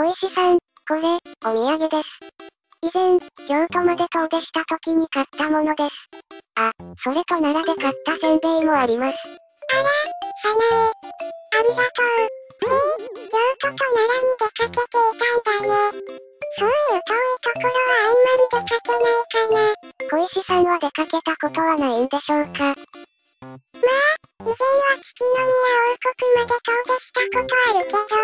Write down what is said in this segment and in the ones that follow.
小石さん、これ、お土産です。以前、京都まで遠出した時に買ったものです。あ、それと奈良で買ったせんべいもあります。あら、さなえ。ありがとう。へえ、京都と奈良に出かけていたんだね。そういう遠いところはあんまり出かけないかな。小石さんは出かけたことはないんでしょうか？は月の宮王国まで遠出したことあるけど、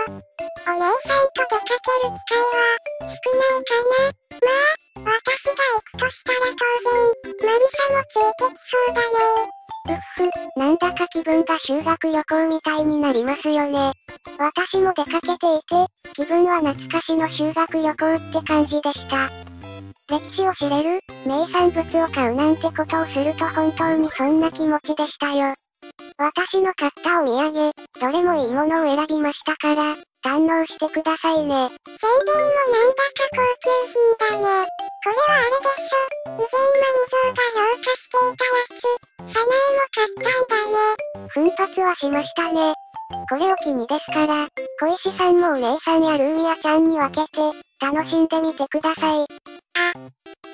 お姉さんと出かける機会は少ないかな。まあ、私が行くとしたら当然、マリサもついてきそうだね。うっふ、なんだか気分が修学旅行みたいになりますよね。私も出かけていて、気分は懐かしの修学旅行って感じでした。歴史を知れる、名産物を買うなんてことをすると本当にそんな気持ちでしたよ。私の買ったお土産、どれもいいものを選びましたから、堪能してくださいね。せんべいもなんだか高級品だね。これはあれでしょ。以前マミゾウが評価していたやつ。サナエも買ったんだね。奮発はしましたね。これを機にですから、小石さんもお姉さんやルーミアちゃんに分けて、楽しんでみてください。あ、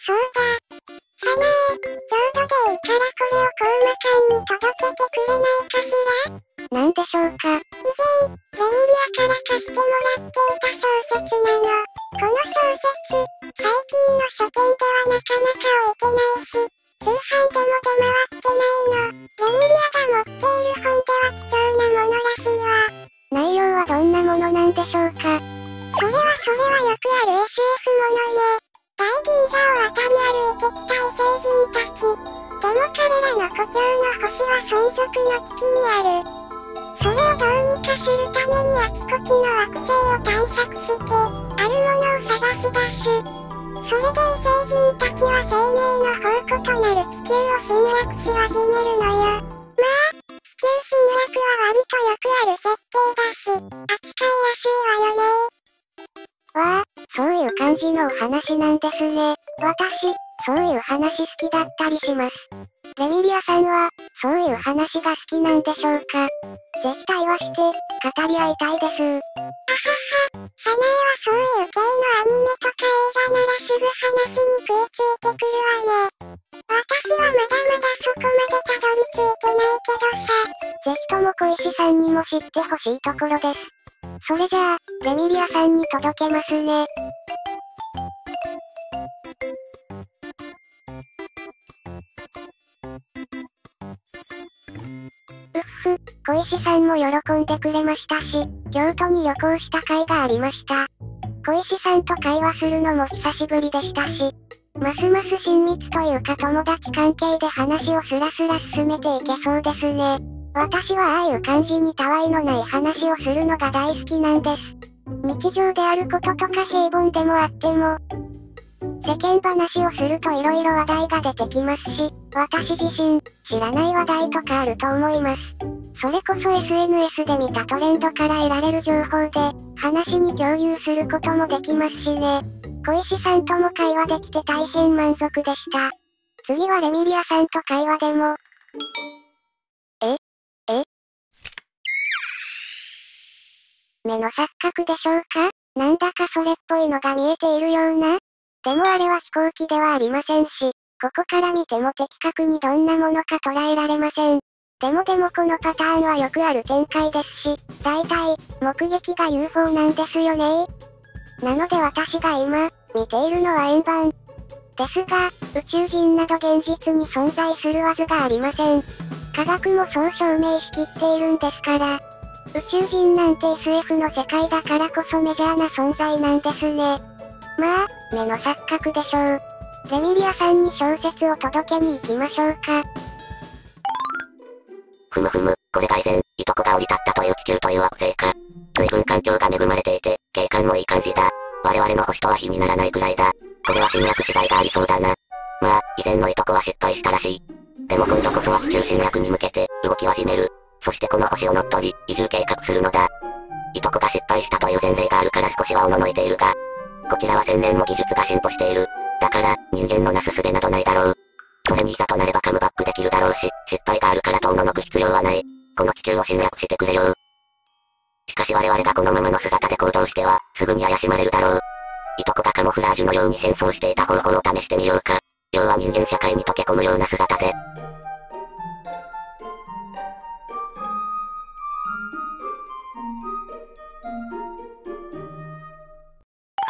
そうだ。サナエ、ちょうどでいいからこれをコウマ館に届けてくれないかしら？何でしょうか？以前、レミリアから貸してもらっていた小説なの。この小説、最近の書店ではなかなか置いてないし、通販でも出回ってないの。レミリアが持っている本では貴重なものらしいわ。内容はどんなものなんでしょうか？それはそれはよくある SF ものね。大銀河を渡り歩いてきた異星人たち。でも彼らの故郷の星は存続の危機にある。それをどうにかするためにあちこちの惑星を探索して、あるものを探し出す。それで異星人たちは生命の宝庫となる地球を侵略し始めるのよ。まあ、地球侵略は割とよくある設定だし、扱いやすいわよねわあ、そういう感じのお話なんですね。私、そういう話好きだったりします。レミリアさんは、そういう話が好きなんでしょうか？ぜひ対話して、語り合いたいです。あはは、サナエはそういう系のアニメとか映画ならすぐ話に食いついてくるわね。私はまだまだそこまでたどり着いてないけどさ。ぜひとも小石さんにも知ってほしいところです。それじゃあ、レミリアさんに届けますね。小石さんも喜んでくれましたし、京都に旅行した甲斐がありました。小石さんと会話するのも久しぶりでしたし、ますます親密というか友達関係で話をスラスラ進めていけそうですね。私はああいう感じにたわいのない話をするのが大好きなんです。日常であることとか平凡でもあっても、世間話をすると色々話題が出てきますし、私自身、知らない話題とかあると思います。それこそ SNS で見たトレンドから得られる情報で、話に共有することもできますしね。小石さんとも会話できて大変満足でした。次はレミリアさんと会話でも。え？え？目の錯覚でしょうか？なんだかそれっぽいのが見えているような？でもあれは飛行機ではありませんし、ここから見ても的確にどんなものか捉えられません。でもでもこのパターンはよくある展開ですし、大体、目撃が UFO なんですよねなので私が今、見ているのは円盤。ですが、宇宙人など現実に存在するはずがありません。科学もそう証明しきっているんですから。宇宙人なんて SF の世界だからこそメジャーな存在なんですね。まあ、目の錯覚でしょう。レミリアさんに小説を届けに行きましょうか。ふむふむ、これが以前、いとこが降り立ったという地球という惑星か。随分環境が恵まれていて、景観もいい感じだ。我々の星とは比にならないぐらいだ。これは侵略しがいがありそうだな。まあ、以前のいとこは失敗したらしい。でも今度こそは地球侵略に向けて、動き始める。そしてこの星を乗っ取り、移住計画するのだ。いとこが失敗したという前例があるから少しはおののいているが、こちらは千年も技術が進歩している。だから、人間のなすすべなどないだろう。それにいざとなればカムバックできるだろうし、失敗があるから遠ののく必要はない。この地球を侵略してくれよしかし我々がこのままの姿で行動しては、すぐに怪しまれるだろう。いとこがカモフラージュのように変装していた方法を試してみようか。要は人間社会に溶け込むような姿で、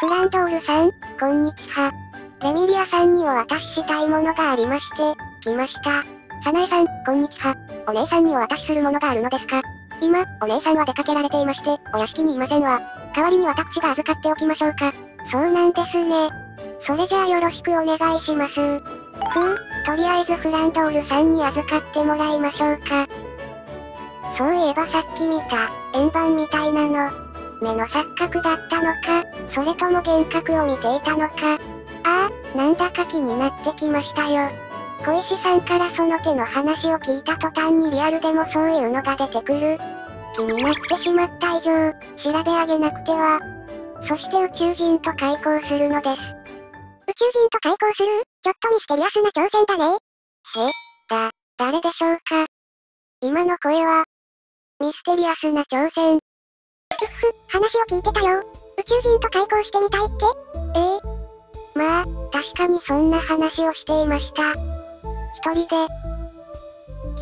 フランドールさん、こんにちは。レミリアさんにお渡ししたいものがありまして、来ました。サナエさん、こんにちは。お姉さんにお渡しするものがあるのですか？今、お姉さんは出かけられていまして、お屋敷にいませんわ。代わりに私が預かっておきましょうか。そうなんですね。それじゃあよろしくお願いします。ふう、とりあえずフランドールさんに預かってもらいましょうか。そういえばさっき見た、円盤みたいなの、目の錯覚だったのか、それとも幻覚を見ていたのか。ああ、なんだか気になってきましたよ。小石さんからその手の話を聞いた途端にリアルでもそういうのが出てくる。気になってしまった以上、調べ上げなくては。そして宇宙人と開口するのです。宇宙人と開口する？ちょっとミステリアスな挑戦だね。へ、だ、誰でしょうか？今の声は、ミステリアスな挑戦。うっふ、話を聞いてたよ。宇宙人と開口してみたいって？ええまあ、確かにそんな話をしていました。一人で、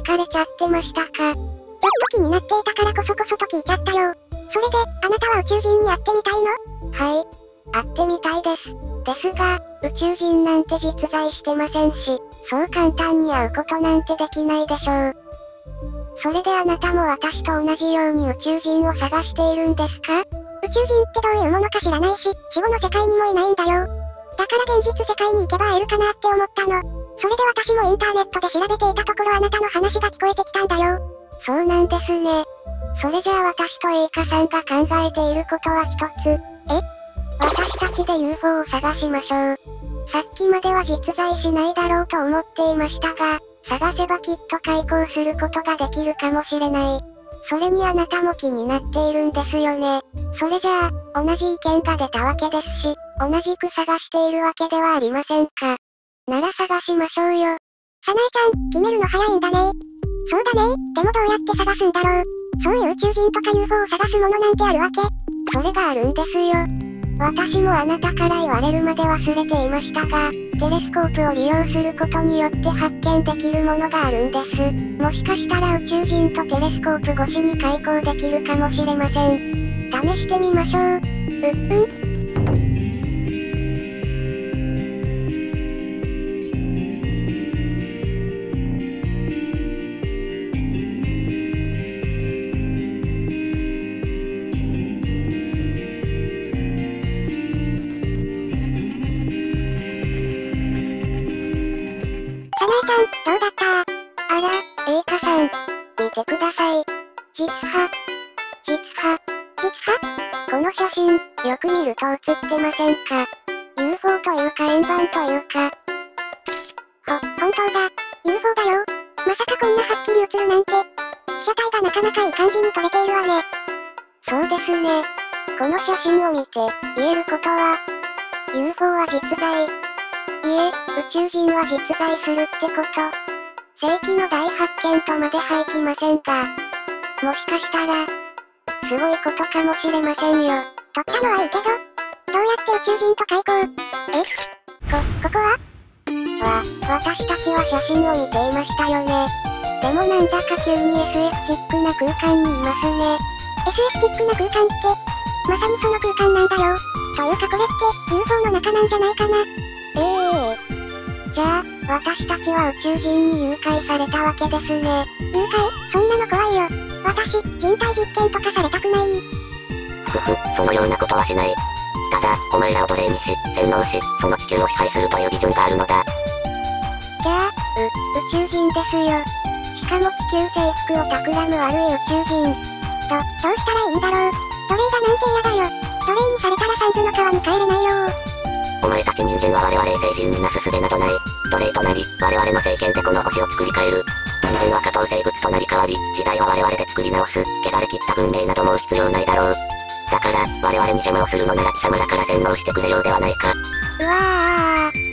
聞かれちゃってましたか。ちょっと気になっていたからこそこそと聞いちゃったよ。それで、あなたは宇宙人に会ってみたいの？はい、会ってみたいです。ですが、宇宙人なんて実在してませんし、そう簡単に会うことなんてできないでしょう。それであなたも私と同じように宇宙人を探しているんですか？宇宙人ってどういうものか知らないし、死後の世界にもいないんだよ。だから現実世界に行けば会えるかなって思ったの。それで私もインターネットで調べていたところあなたの話が聞こえてきたんだよ。そうなんですね。それじゃあ私とエイカさんが考えていることは一つ。え？私たちで UFO を探しましょう。さっきまでは実在しないだろうと思っていましたが、探せばきっと開口することができるかもしれない。それにあなたも気になっているんですよね。それじゃあ、同じ意見が出たわけですし、同じく探しているわけではありませんか。なら探しましょうよ。サナエちゃん、決めるの早いんだね。そうだね。でもどうやって探すんだろう。そういう宇宙人とか UFO を探すものなんてあるわけそれがあるんですよ。私もあなたから言われるまで忘れていましたが、テレスコープを利用することによって発見できるものがあるんです。もしかしたら宇宙人とテレスコープ越しに開口できるかもしれません。試してみましょう。う、うんどうだったあら、エイカさん。見てください。実は、実は、実はこの写真、よく見ると写ってませんか ?UFO というか円盤というか。ほ、本当だ。UFO だよ。まさかこんなはっきり映るなんて。被写体がなかなかいい感じに撮れているわね。そうですね。この写真を見て、言えることは、UFO は実在。いえ、宇宙人は実在するってこと。世紀の大発見とまではいきませんが、もしかしたら、すごいことかもしれませんよ。撮ったのはいいけど、どうやって宇宙人と開口え？こ、ここは？わ、私たちは写真を見ていましたよね。でもなんだか急に SF チックな空間にいますね。SF チックな空間って、まさにその空間なんだよ。というかこれって UFO の中なんじゃないかな。私たちは宇宙人に誘拐されたわけですね。誘拐？そんなの怖いよ。私、人体実験とかされたくない。ふふ、そのようなことはしない。ただ、お前らを奴隷にし、洗脳し、その地球を支配するというビジョンがあるのだ。じゃあ、う、宇宙人ですよ。しかも地球征服を企む悪い宇宙人。ど、どうしたらいいんだろう。奴隷だなんて嫌だよ。奴隷にされたらサンズの川に帰れないよお前たち人間は我々衛星人になす術などない。奴隷となり、我々の政権でこの星を作り変える。人間は下等生物となり変わり、時代を我々で作り直す、汚れ切った文明などもう必要ないだろう。だから、我々に邪魔をするのなら貴様らから洗脳してくれようではないか。うわー。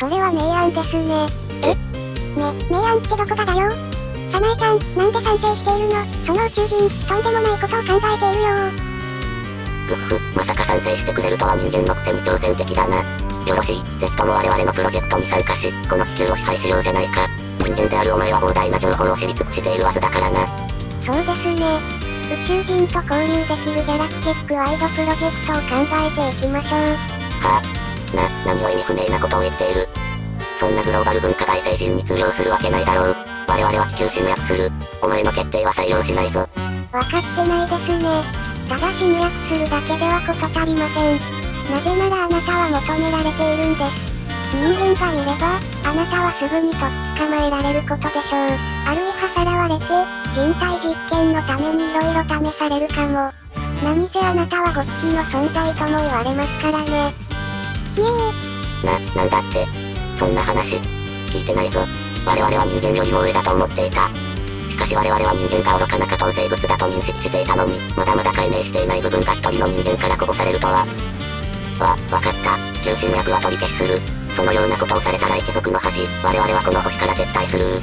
それは明暗ですね。えね、明暗ってどこがだよ。サナエちゃん、なんで賛成しているのその宇宙人、とんでもないことを考えているようっふ、まさか賛成してくれるとは人間のくせに挑戦的だな。よろしい、ぜひとも我々のプロジェクトに参加し、この地球を支配しようじゃないか。人間であるお前は膨大な情報を知り尽くしているはずだからな。そうですね。宇宙人と交流できるギャラクティックワイドプロジェクトを考えていきましょう。はあ、な、何を意味不明なことを言っている。そんなグローバル文化外星人に通用するわけないだろう。我々は地球侵略する。お前の決定は採用しないぞ。わかってないですね。ただ侵略するだけでは事足りません。なぜならあなたは求められているんです。人間が見れば、あなたはすぐにとっ捕まえられることでしょう。あるいはさらわれて、人体実験のために色々試されるかも。何せあなたはごっきの存在とも言われますからね。ひえー。な、なんだって。そんな話。聞いてないぞ。我々は人間よりも上だと思っていた。しかし我々は人間が愚かな下等生物だと認識していたのに、まだまだ解明していない部分が一人の人間からこぼされるとは。わ、わかった。地球侵略は取り消しする。そのようなことをされたら一族の恥。我々はこの星から撤退する。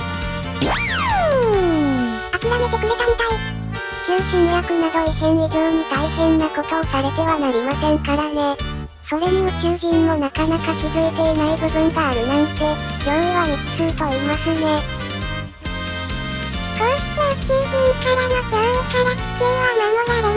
諦めてくれたみたい。地球侵略など異変以上に大変なことをされてはなりませんからね。それに宇宙人もなかなか気づいていない部分があるなんて、脅威は未知数と言いますね。こうして宇宙人からの脅威から地球は守られましたとさ。